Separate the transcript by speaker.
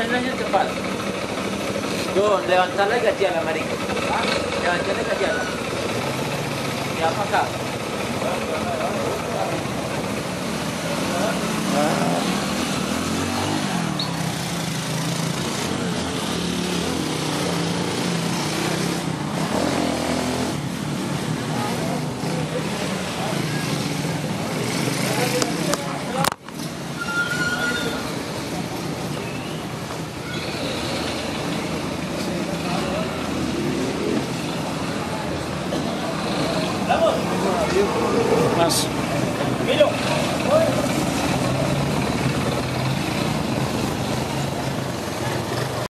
Speaker 1: imaginarse cepat. Tuh, levantar lagi kecil lah mari. Levantar lagi kecil lah. Ya, apakah?
Speaker 2: Mas...
Speaker 3: Milho!